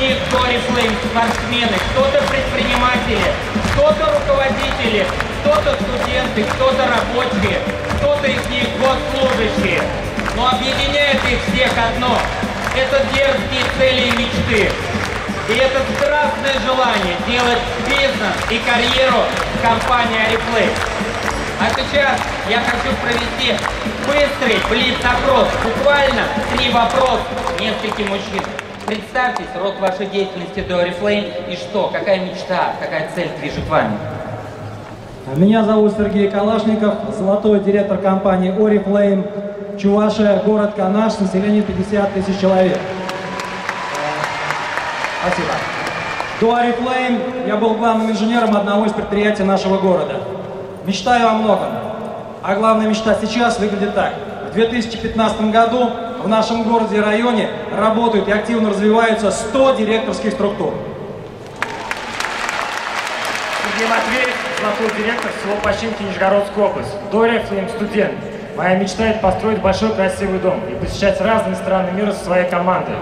многие кто Oriflame спортсмены, кто-то предприниматели, кто-то руководители, кто-то студенты, кто-то рабочие, кто-то из них госслужащие. Но объединяет их всех одно – это дерзкие цели и мечты. И это страстное желание делать бизнес и карьеру в компании Oriflame. А сейчас я хочу провести быстрый блиц-опрос. Буквально три вопроса нескольким мужчин. Представьтесь, род вашей деятельности до Oriflame и что, какая мечта, какая цель движет вами? Меня зовут Сергей Калашников, золотой директор компании Oriflame, Чувашия, город Канаш, население 50 тысяч человек. Спасибо. До Oriflame я был главным инженером одного из предприятий нашего города. Мечтаю о многом. А главная мечта сейчас выглядит так. В 2015 году в нашем городе и районе работают и активно развиваются 100 директорских структур. Сергей Матвеев, золотой директор всего починки Нижегородской области. Дория Флейм студент. Моя мечта это построить большой красивый дом и посещать разные страны мира со своей командой.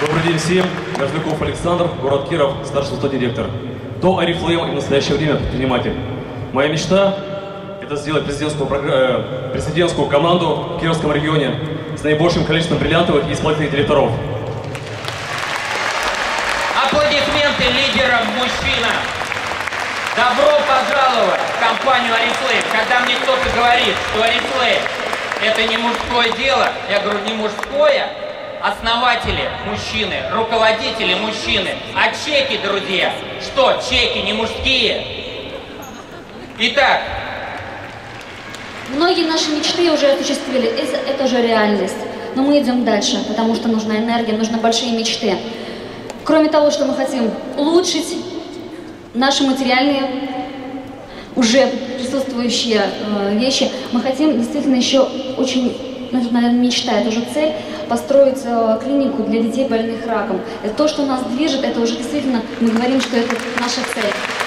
Добрый день всем. Междуков Александр, город Киров, старший золотой директор. До Арифлейм и в настоящее время предприниматель. Моя мечта – это сделать президентскую, э, президентскую команду в Кировском регионе с наибольшим количеством бриллиантовых и исполнительных директоров. Аплодисменты лидерам мужчинам. Добро пожаловать в компанию Oriflame. Когда мне кто-то говорит, что Oriflame это не мужское дело, я говорю, не мужское, основатели мужчины, руководители мужчины, а чеки, друзья, что, чеки не мужские? Итак, Многие наши мечты уже осуществили, это, уже реальность. Но мы идем дальше, потому что нужна энергия, нужны большие мечты. Кроме того, что мы хотим улучшить наши материальные, уже присутствующие э, вещи, мы хотим действительно еще очень, ну, наверное, мечта, это уже цель, построить э, клинику для детей больных раком. Это то, что нас движет, это уже действительно, мы говорим, что это наша цель.